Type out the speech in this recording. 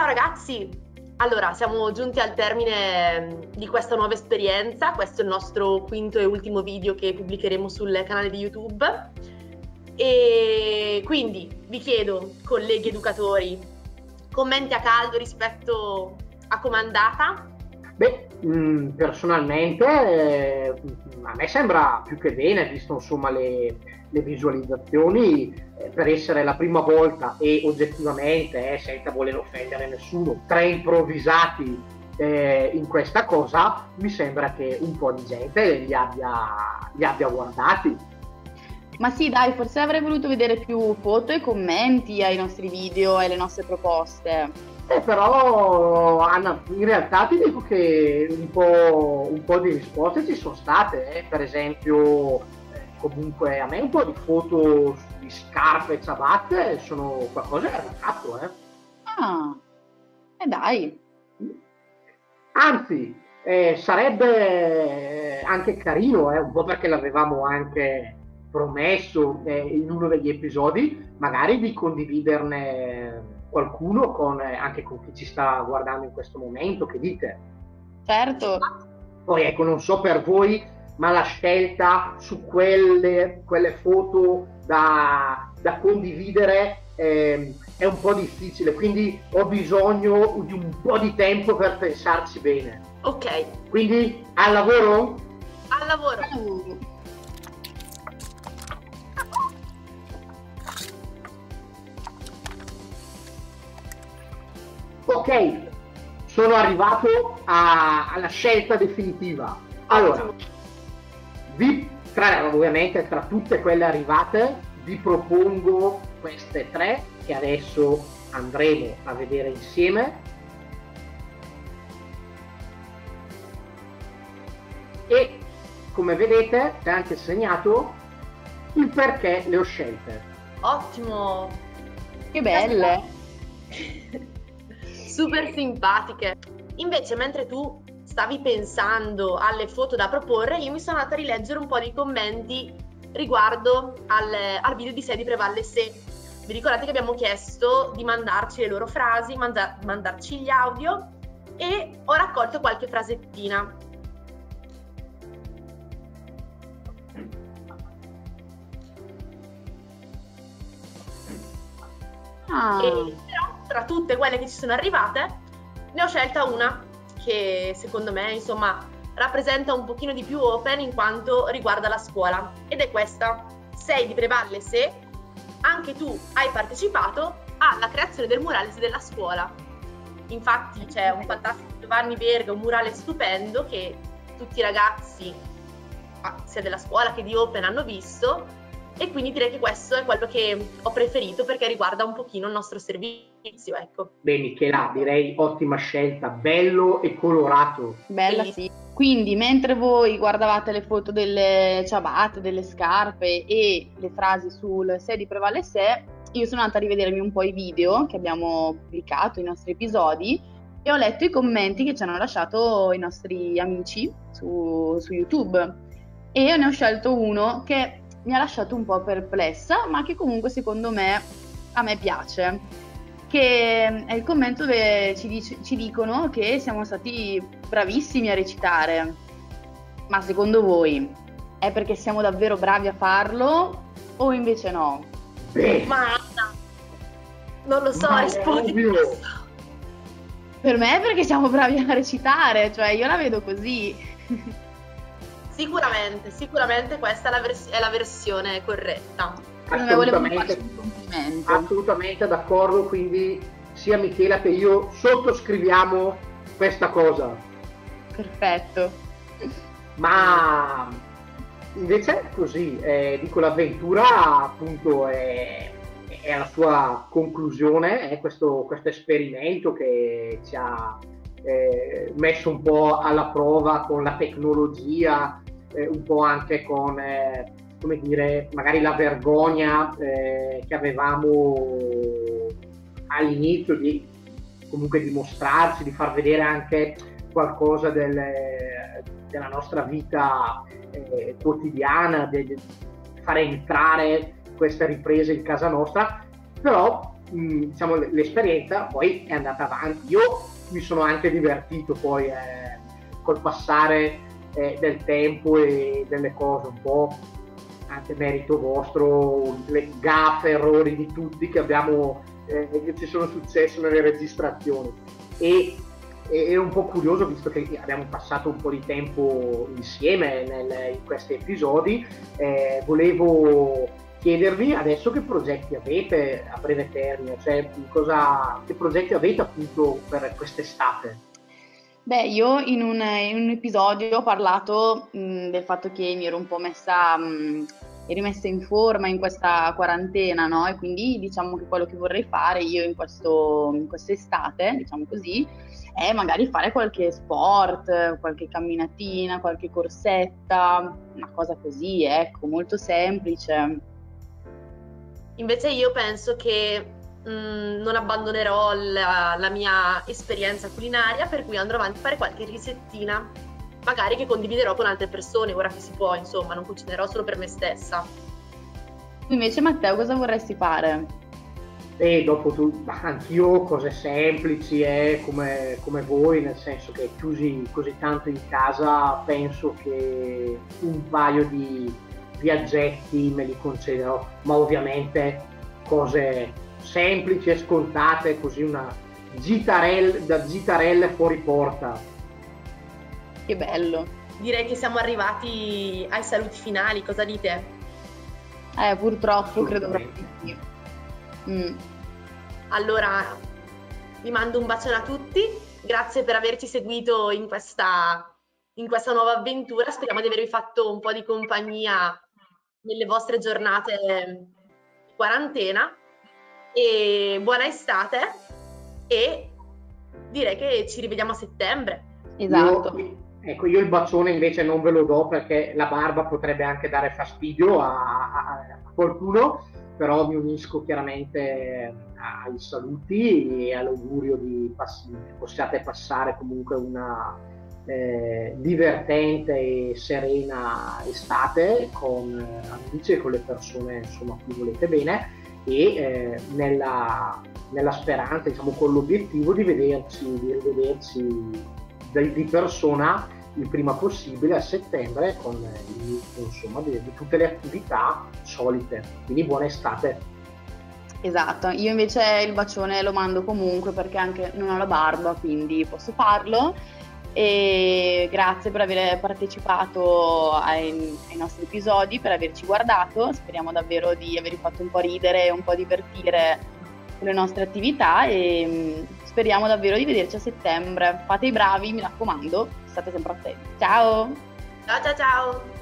ciao ragazzi! Allora, siamo giunti al termine di questa nuova esperienza, questo è il nostro quinto e ultimo video che pubblicheremo sul canale di YouTube e quindi vi chiedo, colleghi educatori, commenti a caldo rispetto a come è andata? Beh, mm, personalmente eh, a me sembra più che bene, visto insomma le, le visualizzazioni, eh, per essere la prima volta e oggettivamente, eh, senza voler offendere nessuno, tre improvvisati eh, in questa cosa, mi sembra che un po' di gente li abbia, li abbia guardati. Ma sì, dai, forse avrei voluto vedere più foto e commenti ai nostri video e alle nostre proposte. Eh, però Anna, in realtà ti dico che un po', un po di risposte ci sono state, eh. per esempio eh, comunque a me un po' di foto di scarpe e ciabatte sono qualcosa che hanno fatto. Eh. Ah, e eh dai. Anzi, eh, sarebbe anche carino, eh, un po' perché l'avevamo anche promesso eh, in uno degli episodi, magari di condividerne qualcuno, con, eh, anche con chi ci sta guardando in questo momento, che dite? Certo. Poi ecco, non so per voi, ma la scelta su quelle, quelle foto da, da condividere eh, è un po' difficile, quindi ho bisogno di un po' di tempo per pensarci bene. Ok. Quindi al lavoro? Al lavoro. Ok, sono arrivato a, alla scelta definitiva. Allora, vi, tra, ovviamente tra tutte quelle arrivate, vi propongo queste tre che adesso andremo a vedere insieme. E come vedete, è anche segnato il perché le ho scelte. Ottimo! Che belle! super simpatiche. Invece, mentre tu stavi pensando alle foto da proporre, io mi sono andata a rileggere un po' di commenti riguardo al, al video di sé di Prevalle Se. Vi ricordate che abbiamo chiesto di mandarci le loro frasi, manda- mandarci gli audio e ho raccolto qualche frasettina. Ah. E tra tutte quelle che ci sono arrivate, ne ho scelta una che secondo me, insomma, rappresenta un pochino di più open in quanto riguarda la scuola ed è questa. Sei di Prevalle se anche tu hai partecipato alla creazione del murales della scuola. Infatti c'è un fantastico Giovanni Verga, un murale stupendo che tutti i ragazzi, sia della scuola che di Open, hanno visto e quindi direi che questo è quello che ho preferito perché riguarda un pochino il nostro servizio, ecco. Beh Michela, direi ottima scelta, bello e colorato. Bella sì. Quindi mentre voi guardavate le foto delle ciabatte, delle scarpe e le frasi sul se di Prevale se, io sono andata a rivedermi un po' i video che abbiamo pubblicato, i nostri episodi e ho letto i commenti che ci hanno lasciato i nostri amici su, su YouTube e ne ho scelto uno che mi ha lasciato un po' perplessa, ma che comunque secondo me a me piace. Che è il commento dove ci, dic- ci dicono che siamo stati bravissimi a recitare. Ma secondo voi è perché siamo davvero bravi a farlo o invece no? Ma non lo so, rispondi. Per me è perché siamo bravi a recitare, cioè io la vedo così. Sicuramente, sicuramente questa è la, vers- è la versione corretta. Assolutamente, assolutamente d'accordo, quindi sia Michela che io sottoscriviamo questa cosa. Perfetto. Ma invece è così, eh, dico l'avventura appunto è, è alla sua conclusione, è questo, questo esperimento che ci ha eh, messo un po' alla prova con la tecnologia, eh, un po' anche con, eh, come dire, magari la vergogna eh, che avevamo all'inizio di comunque dimostrarci, di far vedere anche qualcosa del, della nostra vita eh, quotidiana, di fare entrare queste riprese in casa nostra, però mh, diciamo, l'esperienza poi è andata avanti. Io mi sono anche divertito poi eh, col passare eh, del tempo e delle cose un po' anche merito vostro, le gaffe, errori di tutti che abbiamo eh, che ci sono successi nelle registrazioni. E è un po' curioso visto che abbiamo passato un po' di tempo insieme nel, in questi episodi, eh, volevo chiedervi adesso che progetti avete a breve termine, cioè cosa, che progetti avete appunto per quest'estate? Beh, io in un, in un episodio ho parlato mh, del fatto che mi ero un po' messa, mh, rimessa in forma in questa quarantena, no? E quindi diciamo che quello che vorrei fare io in, questo, in quest'estate, diciamo così, è magari fare qualche sport, qualche camminatina, qualche corsetta, una cosa così, ecco, molto semplice. Invece io penso che mh, mm, non abbandonerò la, la, mia esperienza culinaria, per cui andrò avanti a fare qualche ricettina, magari che condividerò con altre persone, ora che si può, insomma, non cucinerò solo per me stessa. Invece Matteo cosa vorresti fare? E dopo tu, anch'io cose semplici, eh, come, come, voi, nel senso che chiusi così tanto in casa, penso che un paio di viaggetti me li concederò, ma ovviamente cose semplici e scontate, così una gitarelle, da gitarelle fuori porta. Che bello. Direi che siamo arrivati ai saluti finali, cosa dite? Eh, purtroppo credo proprio di sì. Mm. Allora, vi mando un bacione a tutti, grazie per averci seguito in questa, in questa nuova avventura, speriamo di avervi fatto un po' di compagnia nelle vostre giornate di quarantena e buona estate e direi che ci rivediamo a settembre. Esatto. Io, ecco, io il bacione invece non ve lo do perché la barba potrebbe anche dare fastidio a, a, qualcuno però mi unisco chiaramente ai saluti e all'augurio di pass- possiate passare comunque una eh, divertente e serena estate con eh, amici e con le persone insomma, a cui volete bene e eh, nella, nella, speranza, diciamo, con l'obiettivo di vederci, di rivederci di, persona il prima possibile a settembre con l'inizio insomma, di, di tutte le attività solite. Quindi buona estate. Esatto, io invece il bacione lo mando comunque perché anche non ho la barba, quindi posso farlo. E grazie per aver partecipato ai, ai, nostri episodi, per averci guardato. Speriamo davvero di avervi fatto un po' ridere e un po' divertire le nostre attività e speriamo davvero di vederci a settembre. Fate i bravi, mi raccomando, state sempre attenti. Ciao! Ciao ciao ciao!